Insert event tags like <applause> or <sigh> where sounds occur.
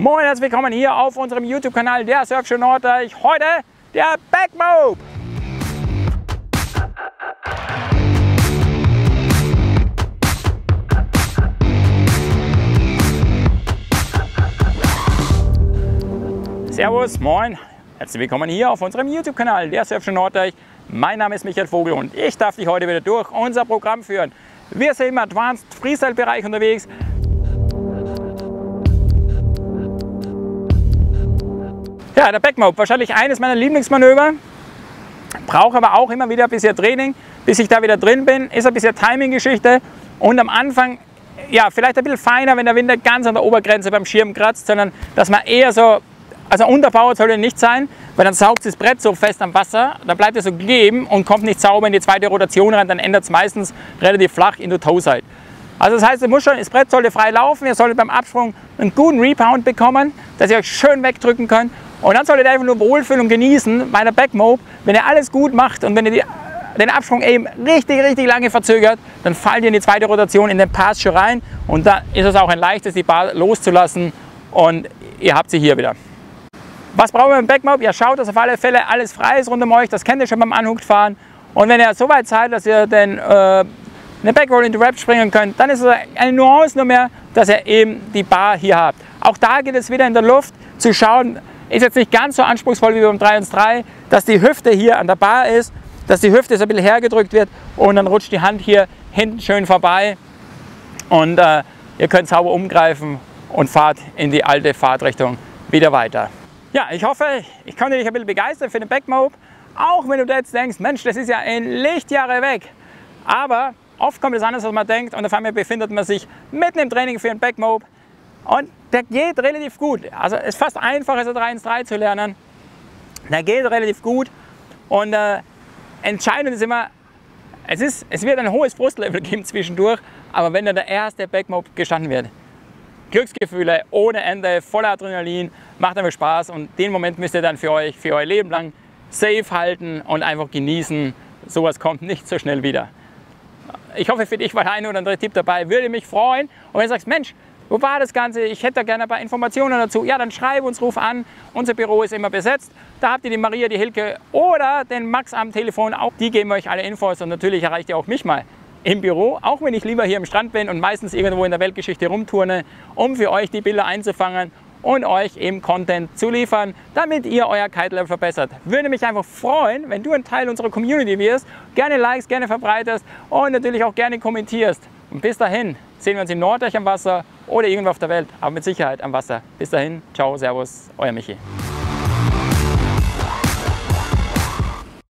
Moin, herzlich willkommen hier auf unserem YouTube-Kanal der Surfshow Norddeich. Heute der Backmobe. Servus, moin, herzlich willkommen hier auf unserem YouTube-Kanal der Surfshow Norddeich. Mein Name ist Michael Vogel und ich darf dich heute wieder durch unser Programm führen. Wir sind im Advanced Freestyle-Bereich unterwegs. Ja, der Backmob, wahrscheinlich eines meiner Lieblingsmanöver. Brauche aber auch immer wieder ein bisschen Training, bis ich da wieder drin bin. Ist ein bisschen Timing-Geschichte und am Anfang, ja, vielleicht ein bisschen feiner, wenn der Wind ganz an der Obergrenze beim Schirm kratzt, sondern dass man eher so, also unterbauert soll er nicht sein, weil dann saugt das Brett so fest am Wasser, dann bleibt es so kleben und kommt nicht sauber in die zweite Rotation rein, dann ändert es meistens relativ flach in der Toe-Side. Also das heißt, muss schon, das Brett sollte frei laufen, ihr solltet beim Absprung einen guten Rebound bekommen, dass ihr euch schön wegdrücken könnt und dann solltet ihr einfach nur wohlfühlen und genießen bei der Backmob. Wenn ihr alles gut macht und wenn ihr die, den Absprung eben richtig, richtig lange verzögert, dann fallt ihr in die zweite Rotation in den Pass schon rein und dann ist es auch ein leichtes, die Bar loszulassen und ihr habt sie hier wieder. Was brauchen wir beim Backmob? Ihr schaut, dass auf alle Fälle alles frei ist rund um euch, das kennt ihr schon beim Unhooked fahren. Und wenn ihr so weit seid, dass ihr den, äh, eine Backroll in die Wrap springen könnt, dann ist es eine Nuance nur mehr, dass ihr eben die Bar hier habt. Auch da geht es wieder in der Luft zu schauen, ist jetzt nicht ganz so anspruchsvoll wie beim 3 1 3, dass die Hüfte hier an der Bar ist, dass die Hüfte so ein bisschen hergedrückt wird und dann rutscht die Hand hier hinten schön vorbei und äh, ihr könnt sauber umgreifen und fahrt in die alte Fahrtrichtung wieder weiter. Ja, ich hoffe, ich konnte dich ein bisschen begeistern für den Backmob, auch wenn du jetzt denkst, Mensch, das ist ja ein Lichtjahre weg. Aber oft kommt es anders, als man denkt und auf einmal befindet man sich mitten im Training für einen Backmob und der geht relativ gut. Also es ist fast einfacher, so 3 ins 3 zu lernen. Der geht relativ gut. Und äh, entscheidend ist immer, es, ist, es wird ein hohes Frustlevel <laughs> geben zwischendurch, aber wenn dann der erste Backmob gestanden wird, Glücksgefühle ohne Ende, voller Adrenalin, macht einfach Spaß und den Moment müsst ihr dann für euch, für euer Leben lang safe halten und einfach genießen. Sowas kommt nicht so schnell wieder. Ich hoffe, für dich war der eine oder andere Tipp dabei. Würde mich freuen. Und wenn du sagst, Mensch, wo war das Ganze? Ich hätte da gerne ein paar Informationen dazu. Ja, dann schreib uns, ruf an. Unser Büro ist immer besetzt. Da habt ihr die Maria, die Hilke oder den Max am Telefon. Auch die geben euch alle Infos und natürlich erreicht ihr auch mich mal im Büro, auch wenn ich lieber hier am Strand bin und meistens irgendwo in der Weltgeschichte rumturne, um für euch die Bilder einzufangen und euch eben Content zu liefern, damit ihr euer Kite-Level verbessert. Würde mich einfach freuen, wenn du ein Teil unserer Community wirst, gerne likes, gerne verbreitest und natürlich auch gerne kommentierst. Und bis dahin sehen wir uns in Norddeich am Wasser oder irgendwo auf der Welt, aber mit Sicherheit am Wasser. Bis dahin, ciao, servus, euer Michi.